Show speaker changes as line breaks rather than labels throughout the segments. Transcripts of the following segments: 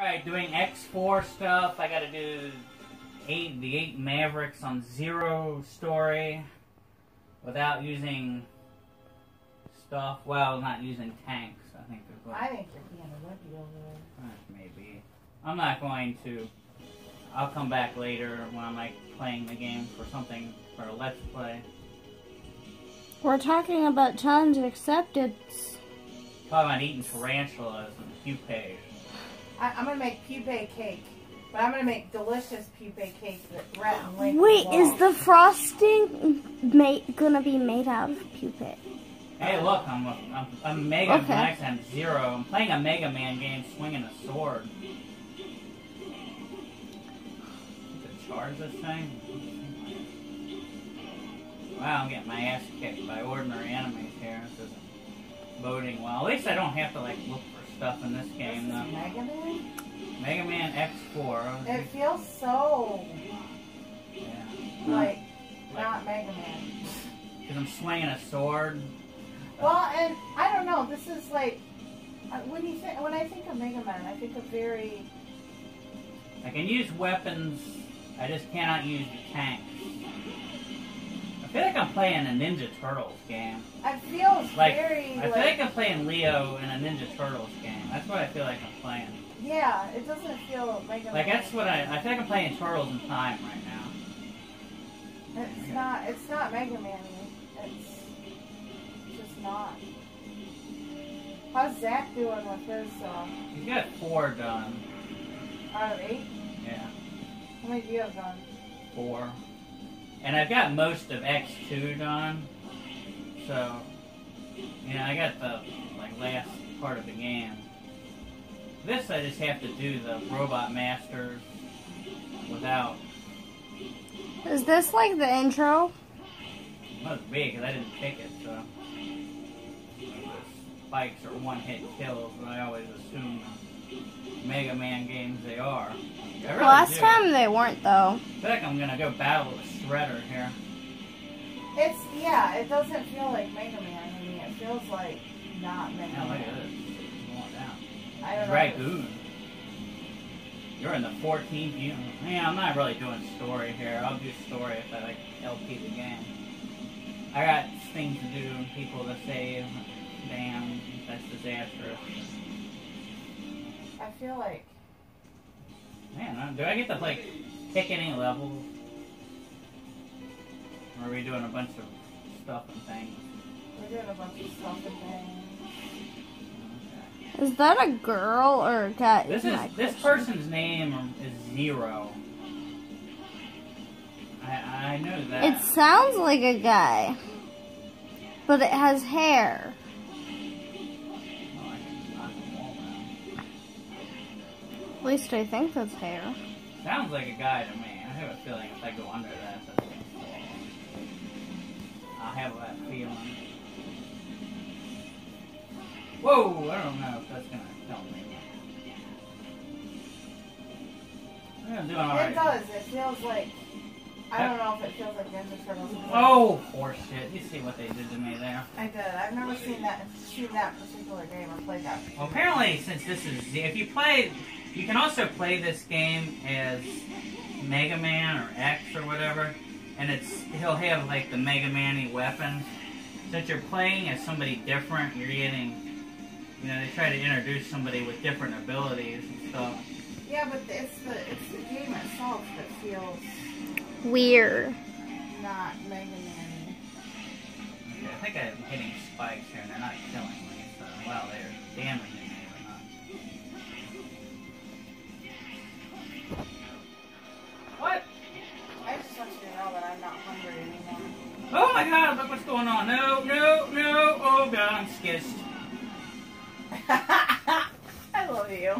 Alright, doing X4 stuff. I gotta do eight the eight Mavericks on zero story without using stuff. Well, not using tanks. I think is what
I think you're being a wimpy over there.
maybe. I'm not going to. I'll come back later when I'm like playing the game for something for a let's play.
We're talking about challenge acceptance.
Talking about eating tarantulas and pupae.
I, I'm gonna make pupae cake, but I'm gonna make delicious pupae cake that Rhett and Link
Wait,
will
is the frosting made, gonna be made out of pupae?
Hey, look, I'm a, I'm, I'm Mega
Okay.
Max. I'm zero. I'm playing a Mega Man game, swinging a sword. To charge this thing? Wow, I'm getting my ass kicked by ordinary enemies here. This isn't loading well. At least I don't have to like look for stuff in this
This
game.
is
though.
Mega Man.
Mega Man X4.
It feels so
Yeah.
like not Mega Man.
Because I'm swinging a sword.
Well, and I don't know. This is like uh, when you think when I think of Mega Man, I think of very
I can use weapons, I just cannot use the tanks. I feel like I'm playing a Ninja Turtles game.
it feels
Like,
very
I feel
like,
like I'm playing Leo in a Ninja Turtles game. That's what I feel like I'm playing.
yeah. It doesn't feel Mega
Like, that's what I, I feel like I'm playing Turtles in Time right now.
It's not. It's not Mega Man. It's just not. How's Zach doing with his uh,
He's got four done.
out of eight?
Yeah,
How many do you have done?
four. And I've got most of X2 done. So, you know, I got the, like, last part of the game. This I just have to do the Robot Masters without
Is this like the intro?
It Must be, because I didn't pick it, so. Spikes are one hit kills, but I always assume Mega Man games they are. Really
Last
do.
time they weren't though.
I feel like I'm gonna go battle with Shredder here.
It's yeah. It doesn't feel like Mega Man. I mean, it feels like not Mega
look at
Man.
this. It's going down.
I don't know.
Dragoon. You're in the 14th unit. Yeah, I'm not really doing story here. I'll do story if I like LP the game. I got things to do, and people to save. Damn, that's disastrous.
I feel like
Man, uh, do I get to like pick any levels? Or are we doing a bunch of stuff and things?
we're doing a bunch of stuff and things.
Okay.
Is that a girl or a guy?
This is
My
this
question.
person's name is Zero. I I know that.
It sounds like a guy, but it has hair.
Oh, I can knock them all down.
At least I think that's hair.
Sounds like a guy to me. I have a feeling if I go under that, that's gonna fall. I have that feeling. Whoa! I don't know if that's gonna help me. I'm doing alright.
It does. It feels like I don't know if it feels like Ninja Turtles.
Oh, horseshit. You see what they did to me there.
I did. I've never seen that seen that particular game or played that.
Well, apparently, since this is if you play, you can also play this game as Mega Man or X or whatever, and it's he'll have like the Mega Man-y weapons. Since you're playing as somebody different, you're getting, you know, they try to introduce somebody with different abilities and stuff.
Yeah, but it's the it's the game itself that feels
Weird.
not Mega Man.
Okay, I think I'm hitting spikes here, and they're not killing me. So, well, they're damaging me, but not. What? Oh my god, look what's going on. No, no, no. Oh god, I'm skitched.
I love you.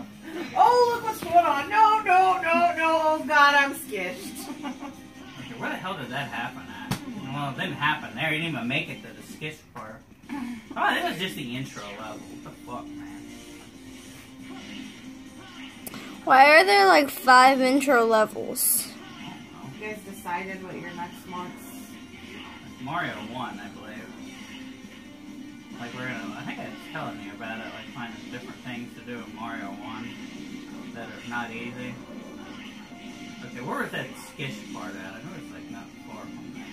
Oh, look what's going on. No, no, no, no. Oh, God, I'm skitched.
Okay, where the hell did that happen at? Well, it didn't happen there. You didn't even make it to the skitch part. Oh, this is just the intro level. What the fuck, man?
Why are there like five intro levels?
you guys decided what your next month's.
Mario 1, I believe. Like, we're gonna, I think I was telling you about it, like finding different things to do in Mario 1. that are not easy. Okay, where was that skish part at? I know it's like not far from that.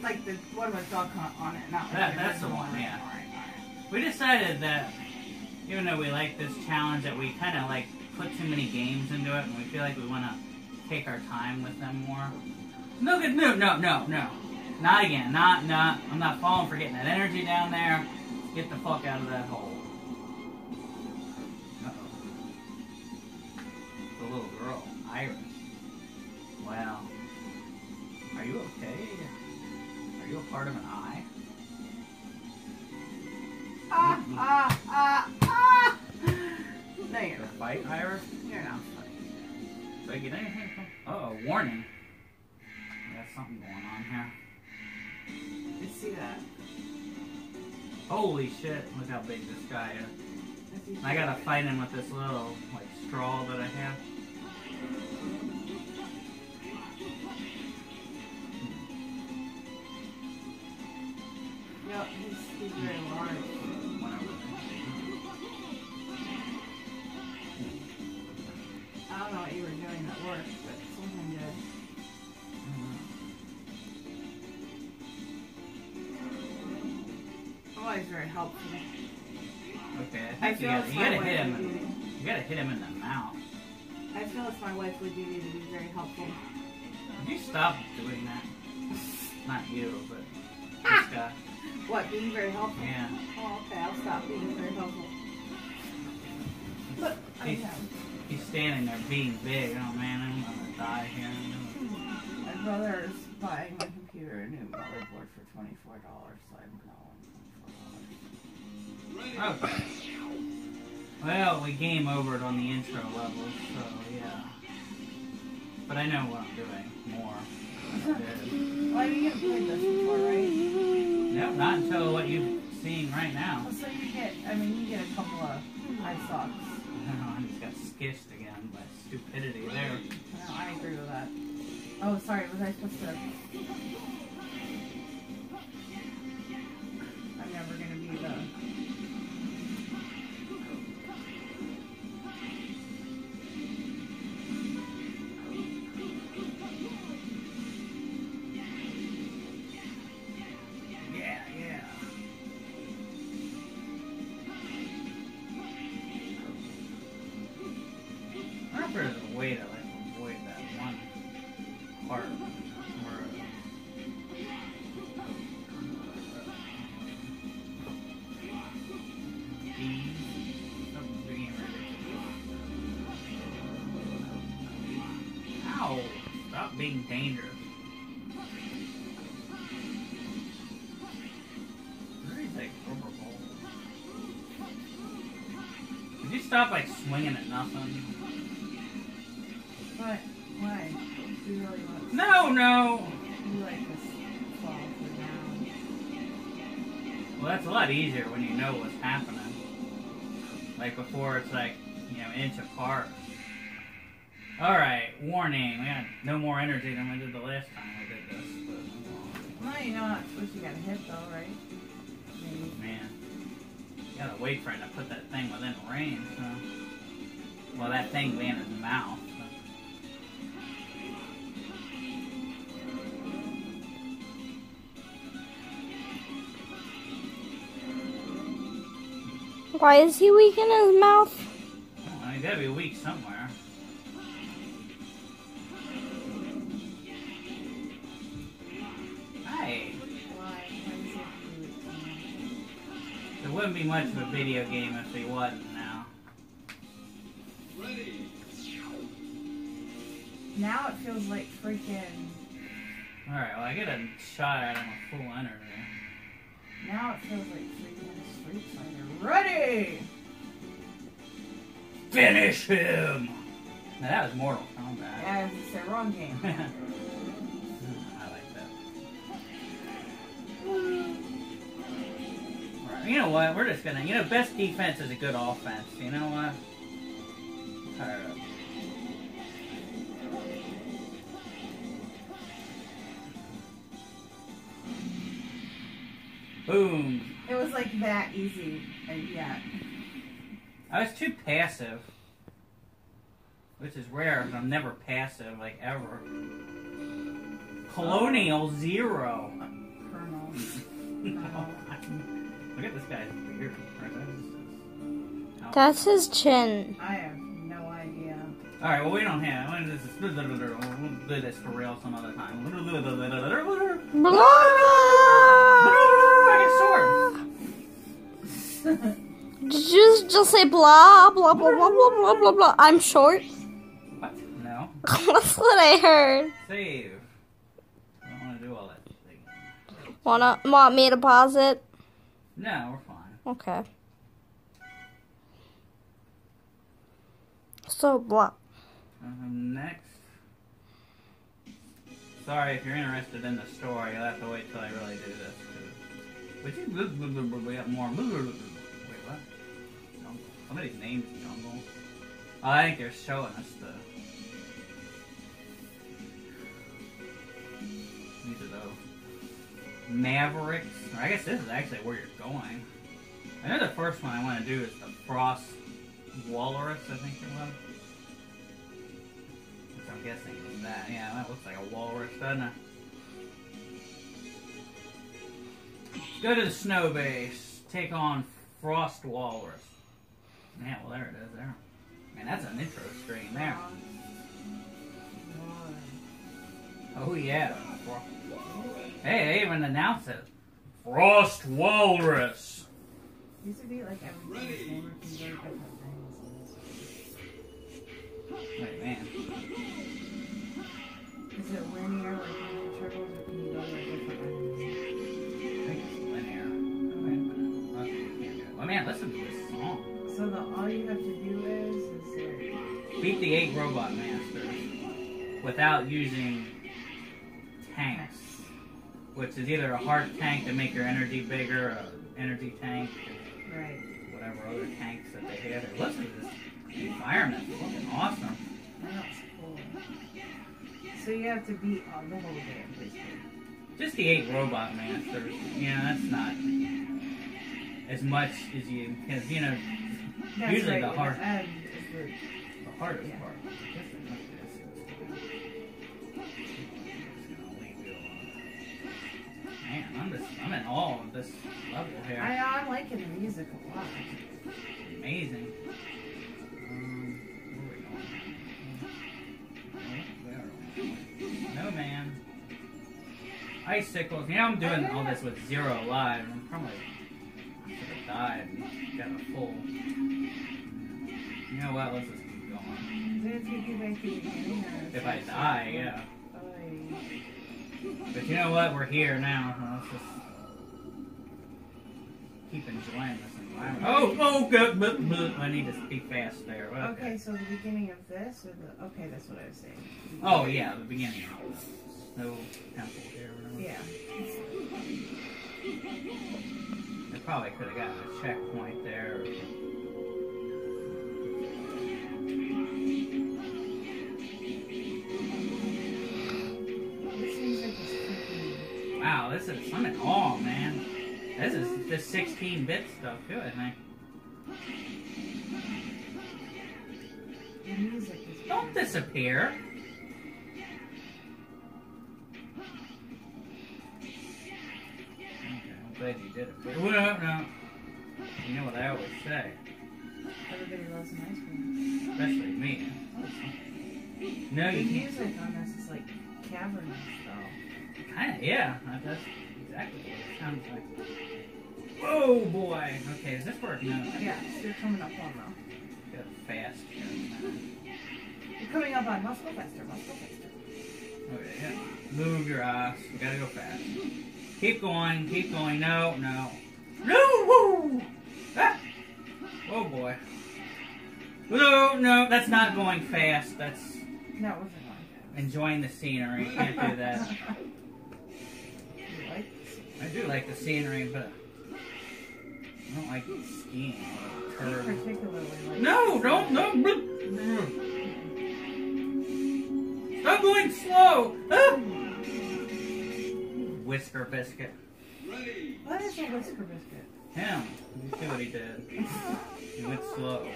Like the one with hunt on it, not
That-
like
that's the one, yeah. We decided that even though we like this challenge, that we kind of like put too many games into it, and we feel like we want to take our time with them more. No good. No, no, no, no. Not again. Not, not. I'm not falling for getting that energy down there. Get the fuck out of that hole. Uh-oh. The little girl, Iris. Wow. Are you okay? Are you a part of an eye?
Ah, ah, ah, ah! No, you're not.
fight, Iris?
You're not funny.
Did I get anything from? Oh, warning. Got something going on here.
You see that?
Holy shit! Look how big this guy is. I gotta fight him with this little like straw that I have.
Yep, he's, he's very hmm.
large. Hmm.
I don't know what you were doing at work, helpful.
Okay, I
I
think you
feel
gotta, you gotta hit him. In, you gotta hit him in the mouth.
I feel it's my wifely duty to be very helpful.
Would you stop doing that? Not you, but this guy.
What, being very helpful?
Yeah.
Oh, okay, I'll stop being very helpful. But, I
He's,
know.
he's standing there being big. Oh man, I'm gonna die here.
My brother is buying my computer a new motherboard for $24, so I'm going $24.
Well, we game over it on the intro level, so yeah. But I know what I'm doing more. did.
Well, you haven't played this before, right?
Nope, not until what you're seeing right now.
Well, so you get, I mean, you get a couple of eye socks.
I just got skished again by stupidity there.
No, I agree with that. Oh, sorry, was I supposed to?
Dangerous. Where is that rubber? Could you stop like swinging at nothing?
What? Why? Do you really want?
No, no.
You like this fall down?
Well, that's a lot easier when you know what's happening. Like before, it's like you know inch apart. All right, warning. We got no more energy than we did the last time we did this.
Well, you know not supposed to get hit though, right? Maybe.
Man, you gotta wait for him to put that thing within range. So. Well, that thing being his mouth.
Why is he weak in his mouth?
Well, he gotta be weak somewhere. Much of a video game if he wasn't now.
Now it feels like freaking.
Alright, well, I get a shot at him a full energy.
Now it feels like freaking Street Fighter. Ready!
Finish him! Now, that was Mortal Kombat.
Yeah, it's the wrong game.
I like that. You know what? We're just gonna, you know, best defense is a good offense. You know what? Alright. Boom.
It was like that easy, and yet
I was too passive. Which is rare, I'm never passive, like ever. Colonial Zero.
Colonel.
Look at this guy's beard. Or is that just his-.
That's his chin.
I have no idea.
Alright, well, we don't have. We'll do this- We'll do this for real some other time. sword.
Did you just, just say blah blah blah blah blah blah blah blah? I'm short.
What? No.
That's what I heard.
Save. I don't want to do all that thing.
Wanna want me to pause it?
No, we're fine.
Okay. So what?
Um, next. Sorry, if you're interested in the story, you'll have to wait till I really do this. Would you? We got more. Wait, what? Jungle. Somebody's name's Jungle. Oh, I think they're showing us the. Are those. Mavericks. I guess this is actually where you're going. I know the first one I want to do is the Frost Walrus, I think it was. Which I'm guessing is that. Yeah, that looks like a walrus, doesn't it? Go to the snow base. Take on Frost Walrus. Yeah, well, there it is there. Man, that's an intro screen there. Oh, yeah. Hey, they even announced it. Frost Walrus.
Used to be like everything was can different things.
Wait, man.
Is it linear like Turtles or can you go a different
I think it's linear. Wait a minute. Okay, you can't do it. Well, man, listen to this song.
So the all you have to do is is like
Beat the eight robot masters without using which is either a heart tank to make your energy bigger, a energy tank,
right.
whatever other tanks that they have. Hey, Listen to this environment. It's looking awesome.
That's cool. So you have to beat all the whole.
Just the eight robot masters. Yeah, that's not as much as you, because, you know,
That's
Usually
right,
the hard-
um, is the
the hardest
Yeah.
part. I'm just, I'm in awe of this level here.
I I'm liking the music a lot.
Amazing. Um, where are we going? Where are we? No man. Icicles. Know I'm doing all this with zero lives. I'm probably should have died and got a full. You know what? Let's just keep going.
Did it take you back to the beginning? or-
If I die, yeah. But you know what? We're here now. so Let's just keep enjoying this environment. Oh, oh, good. but- but I need to speak fast there. Okay.
Okay, so the beginning of this, or the okay, that's what I was saying.
Oh yeah, the beginning snow temple here.
Yeah.
They probably could have gotten a checkpoint there. This is I'm in awe, man. This is just 16-bit stuff too, I think.
The.
Don't disappear. Okay, I'm glad you did it. Well, no, no. You know what I always say,
Everybody loves an ice cream.
especially me. No,
The
you can't.
music on this is like cavernous.
Kind of, yeah. That's exactly what it sounds like. Whoa, boy. Okay, is this working? No,
Yeah, you're coming up on though.
Got fast.
You're coming up on. Must go faster. Must go faster.
Okay, yeah. Move your ass. You gotta go fast. Keep going. Keep going. No, no. No! Woo! Ah! Oh boy. No, no, that's not going fast. That's
No, it wasn't like
enjoying the scenery. Can't do that. I do like the scenery, but I don't like skiing. Curve.
particularly like.
No, don't, no. Stop going slow. Ah! Whisker biscuit.
What is a whisker biscuit?
Him. You see what he did? He went slow.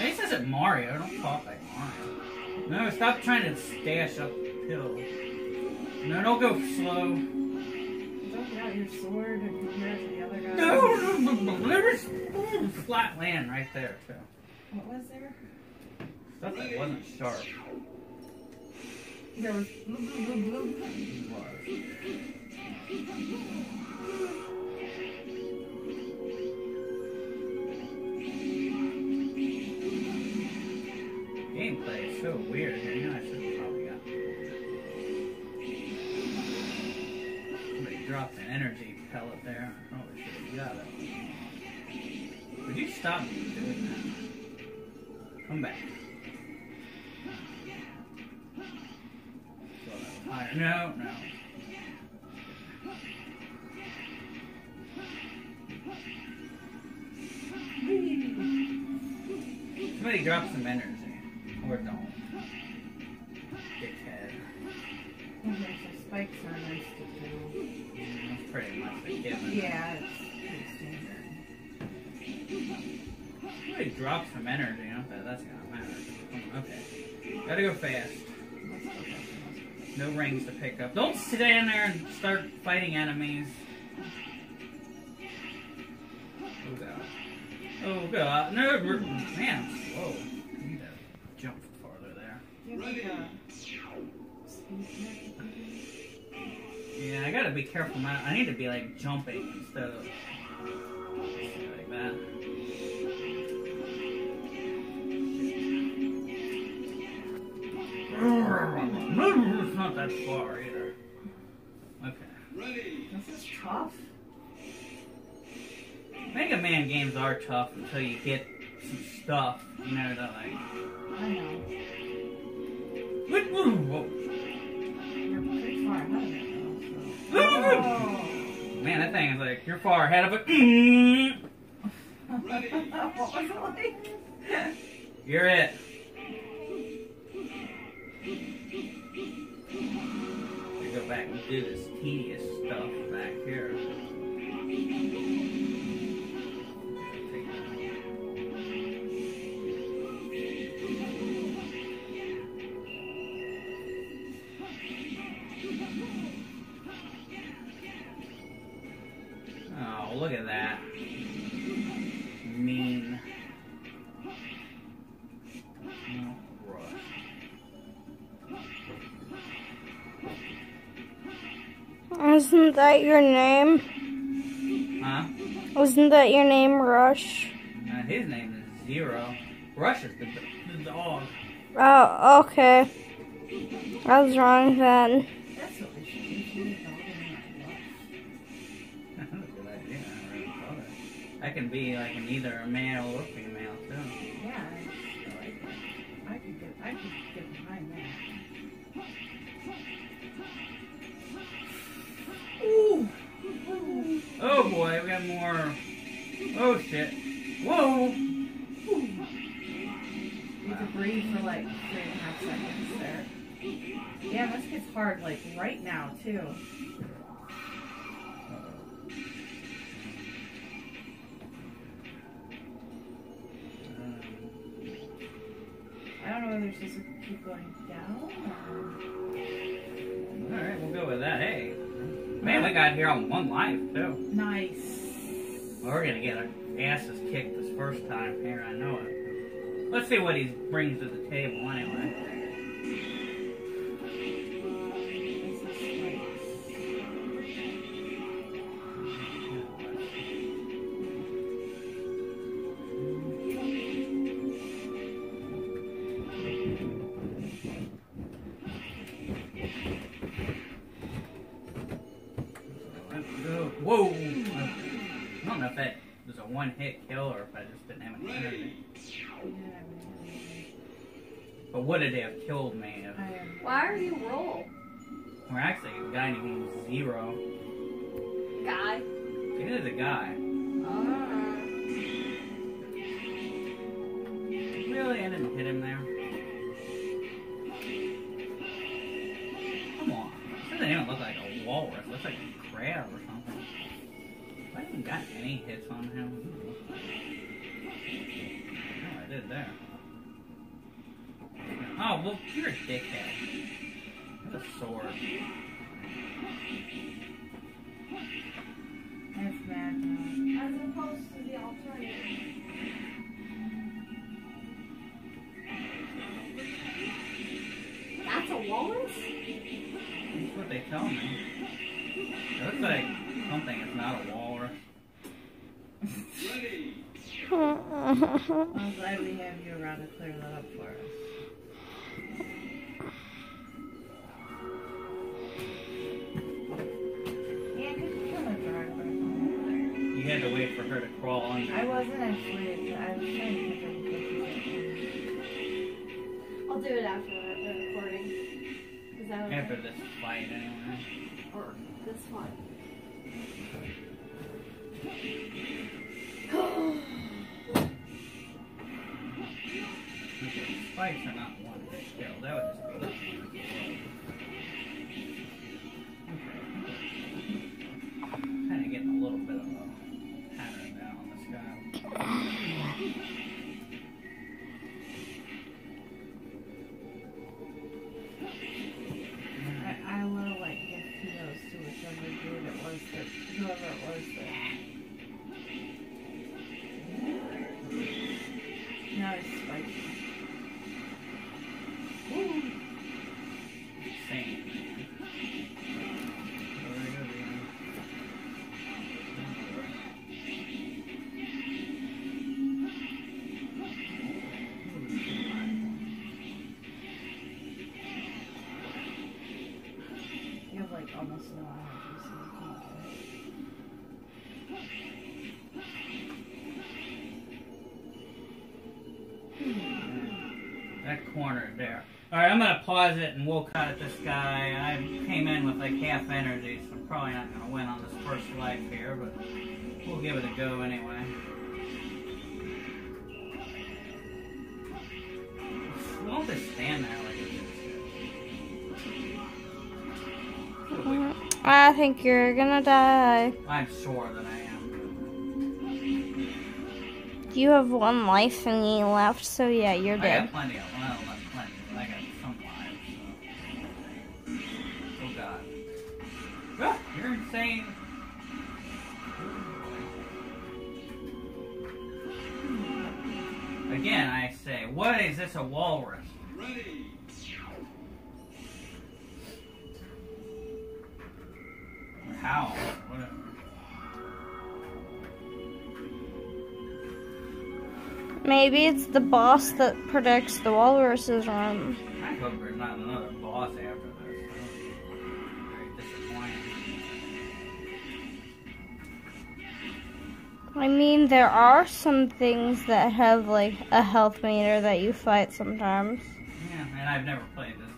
He says it Mario. Don't talk like Mario. No, stop trying to stash up pills. No, don't go slow.
Out your sword and compare it to the other guy.
No, no, no, no. There's flat land right there, too.
What was there?
Stuff that wasn't sharp.
There was.
Gameplay is so weird here. You know, I should dropped an energy pellet there. I probably have got it. Would you stop doing that? Come back. Throw. No, no. Somebody drop some energy. Start fighting enemies. Oh god. Oh god. No, we're- man, I'm. I need to jump farther there.
Do you have like a speed connect maybe?
Yeah, I gotta be careful. Man. I need to be like jumping instead of like that. It's not that far either.
This is tough.
Mega Man games are tough until you get some stuff, you know, that like.
I know.
Whoa.
You're pretty far ahead of it though, so.
Man, that thing is like, you're far ahead of it.
what was it like?
You're it. We go back and do this tedious stuff back here. Oh, look at that.
Isn't that your name?
Huh?
Wasn't that your name, Rush?
Uh, his name is Zero. Rush is the, the dog.
Oh, okay. I was wrong then.
That's what we should do. We should make all the
That's a good idea. I really thought of it. I can be like an either a male or
a female
Oh boy, we got more. Oh shit. Whoa!
You could breathe for like three and a half seconds there. Yeah, this gets hard like right now too. I don't know whether it's just keep going down or...
Alright, we'll go with that. Hey. Man, we got here on one life too.
Nice.
Well, we're gonna get our asses kicked this first time here, I know it. Let's see what he brings to the table anyway. But would it have killed me if.
Why are you roll,
Or actually, a guy named Zero.
guy?
It is a guy.
Uh,
Really? I didn't hit him there. Come on. This doesn't even look like a walrus. It looks like a crab or something. I didn't haven't got any hits on him. Well, you're a dickhead. With a sword.
That's bad.
As opposed to the alternative. That's a walrus?
That's what they tell me. It looks like something is not a walrus.
I'm glad we have you around to clear that up for us. I wasn't actually. I was trying to pick up the
I'll do it after the recording. Is that okay?
After this fight, anyway.
Or this one.
Okay, spikes are not
Now
there. Alright, I'm gonna pause it and we'll cut at this guy. I came in with like half energy, so I'm probably not gonna win on this first life here, but we'll give it a go anyway. We don't just stand there like this.
I think you're gonna die.
I'm sure that I am.
You have one life and you left, so yeah, you're
I got
dead.
You're insane. Again, I say, what is this a walrus? Or how?
Maybe it's the boss that protects the walruses' room.
I hope there's not another boss after this.
I mean, there are some things that have like a health meter that you fight sometimes.
Yeah, and I've never played this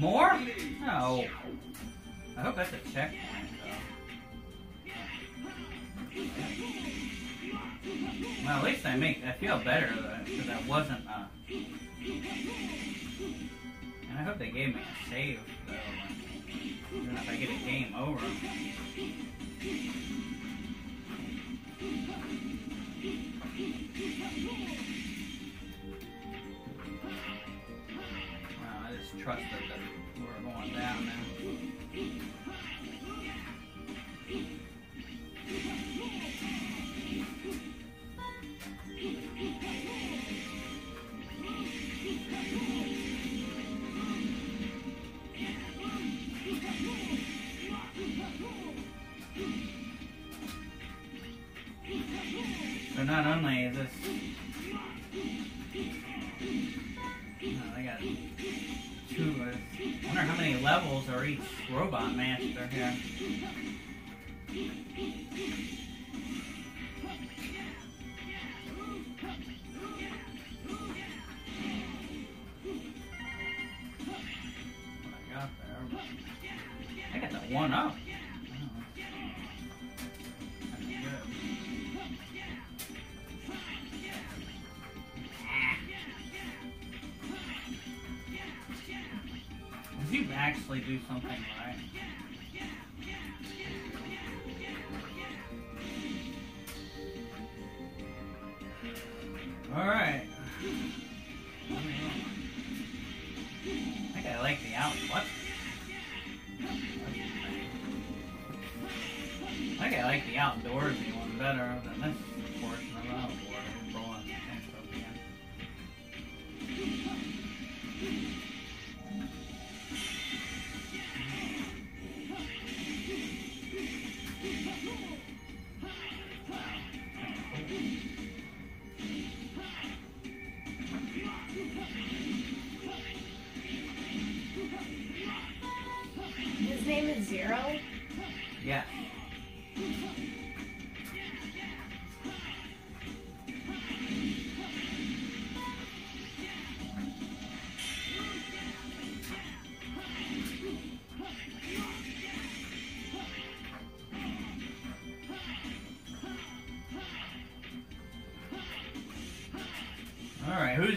More? No. I hope that's a check. Well, at least I make I feel better because that wasn't uh and I hope they gave me a save though. Even if I get a game over. Wow, I just trusted that actually do something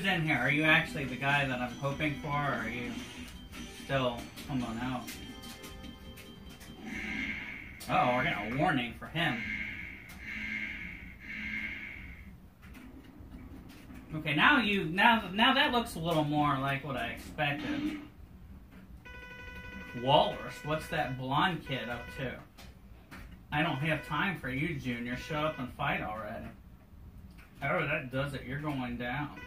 in here? Are you actually the guy that I'm hoping for, or are you still someone else? Oh, we're getting a warning for him. Okay, now you now now that looks a little more like what I expected. Walrus, what's that blonde kid up to? I don't have time for you, Junior. Shut up and fight already. However that does it, you're going down.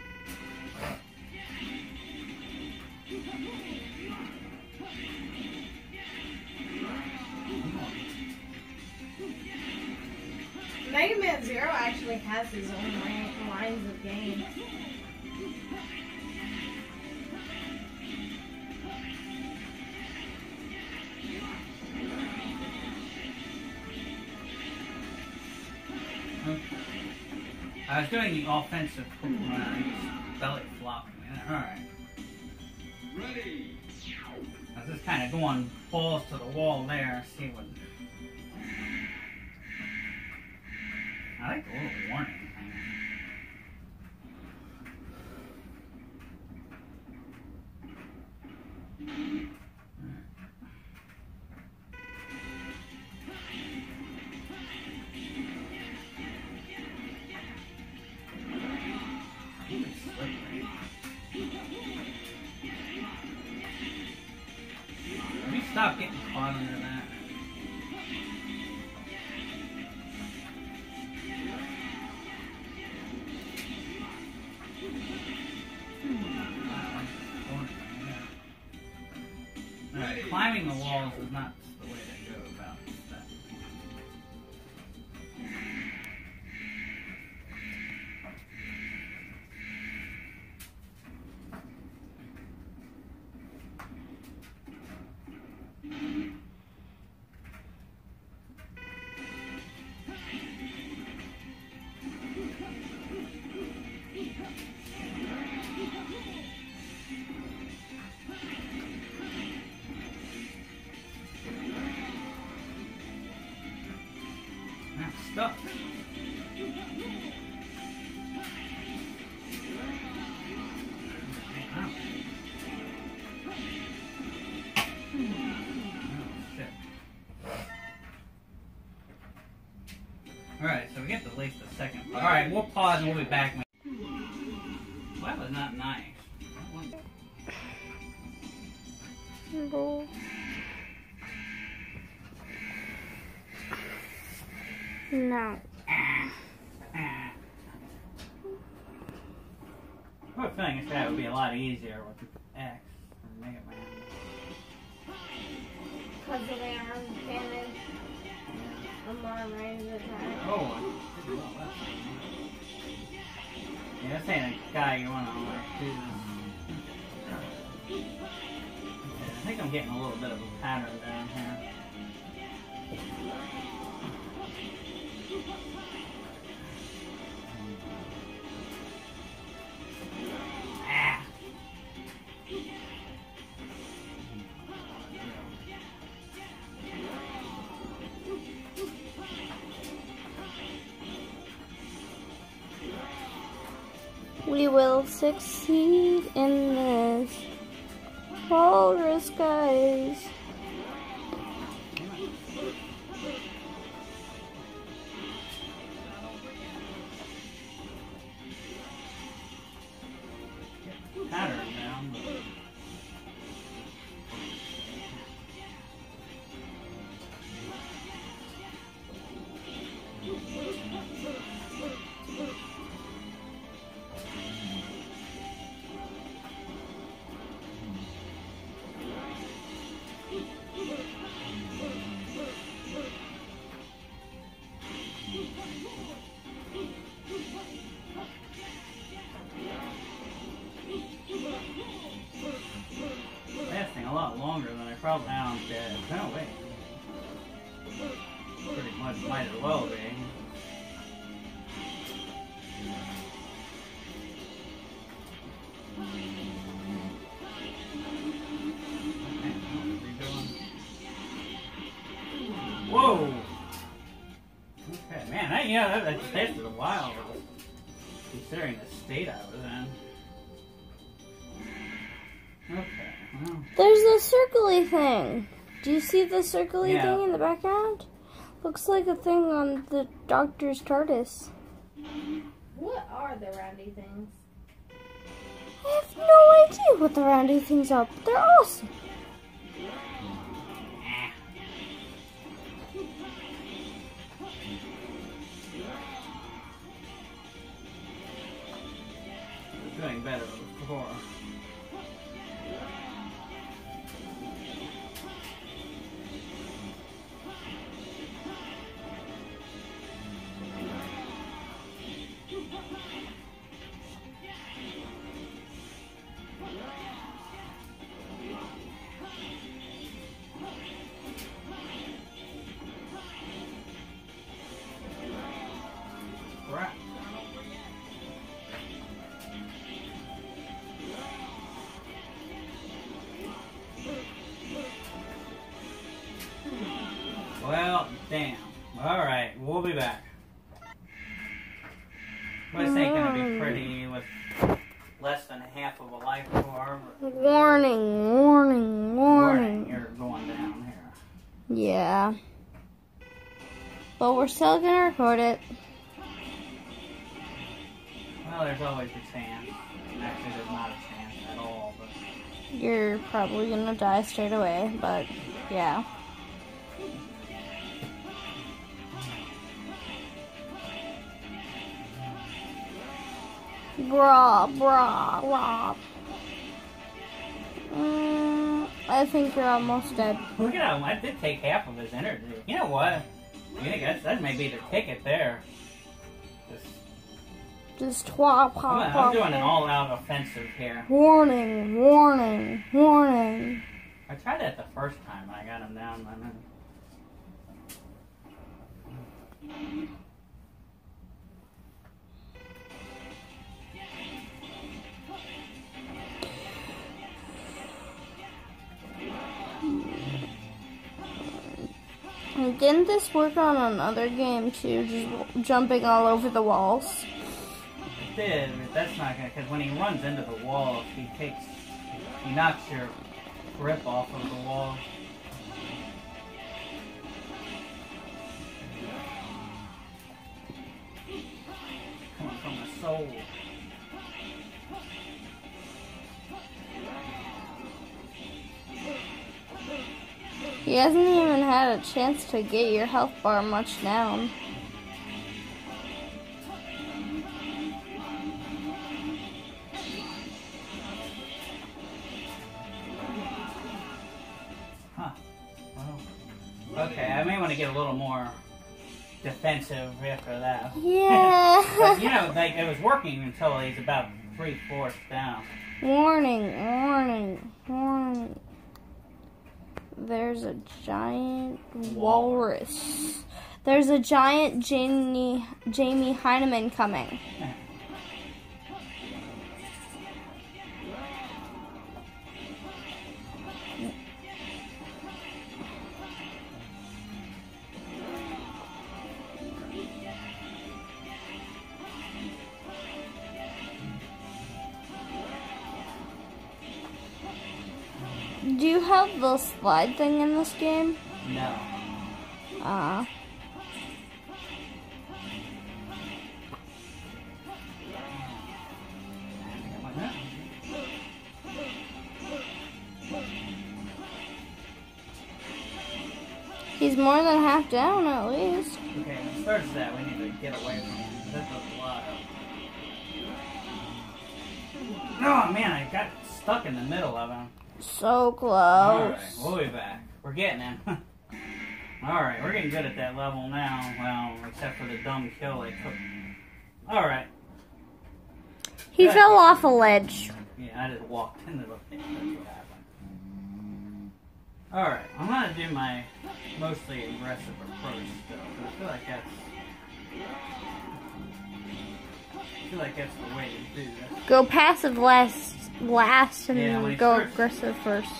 Mega Man Zero actually has his own li- lines of games.
I was doing the offensive belly flopping. Alright.
Ready.
I was just kind of going balls to the wall there, see what. I like the little warning stop getting caught under that. Alright, so we get at least the second. Alright, we'll pause and we'll be back. Well, that was not nice.
Go. No.
I have a feeling this would be a lot easier with X or Mega Man.
Because of the arm cannon.
Oh. Yeah, a guy you I think I'm getting a little bit of a pattern down here. Ah.
We will succeed in this. Walrus guys.
pattern No way. Eh? Pretty much might as well be. Whoa! Okay, man, yeah, that, that
see the circly
Yeah.
thing in the background? Looks like a thing on the doctor's TARDIS.
What are the roundy things?
I have no idea what the roundy things are, but they're awesome.
doing better before.
Yeah. But we're still gonna record it.
Well, there's always a chance. Actually, there's not a chance at all, but
You're probably gonna die straight away, but yeah. Brah, brah, brah. Mm, I think you're almost dead.
look at him. I did take half of his energy. You know what? I think that's, that may be the ticket there. Just,
Just twop,
I'm, I'm doing an all-out offensive here.
Warning, warning, warning.
I tried that the first time and I got him down. I mean,
Didn't this work on another game too? Just jumping all over the walls.
it did, but that's not gonna. Because when he runs into the wall, he takes, he knocks your grip off of the wall. Coming from the soul.
He hasn't even had a chance to get your health bar much down.
Huh. Well, okay, I may want to get a little more defensive after that. But,
Yeah.
you know, like, it was working until he's about three fourths down.
warning, warning, warning. There's a giant walrus. There's a giant Jamie Jamie Hyneman coming. Do you have the slide thing in this game?
No.
Uh, he's more than half down at least.
Okay, when it starts that, we need to get away from him. That's a lot of. Oh man, I got stuck in the middle of him.
So close.
Alright, we'll be back. We're getting him. Alright, we're getting good at that level now. Well, except for the dumb kill they took. Alright.
He
Good.
fell off a ledge.
Yeah, I just walked into the thing. That's what happened. Alright, I'm gonna do my mostly aggressive approach though, I feel like that's. I feel like that's the way to do this.
Go passive last, last, and
Yeah,
go aggressive first.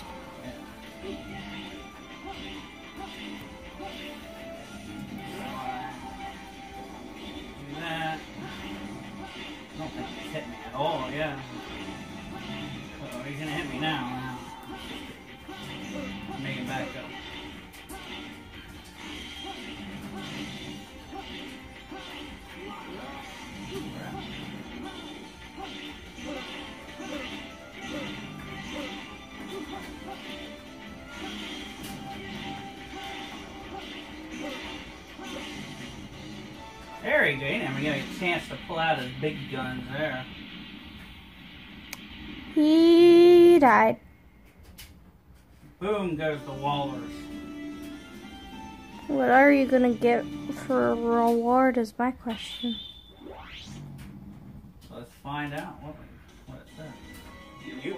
Pull out his big guns there.
He died.
Boom goes the walrus.
What are you gonna get for a reward? Is my question.
Let's find out what, what it says. You,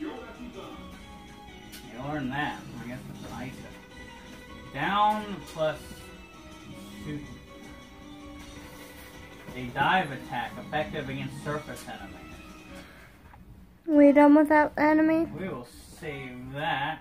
you learn that. I guess it's an ice. Down plus A dive attack effective against surface enemies.
We done with that enemy?
We will save that.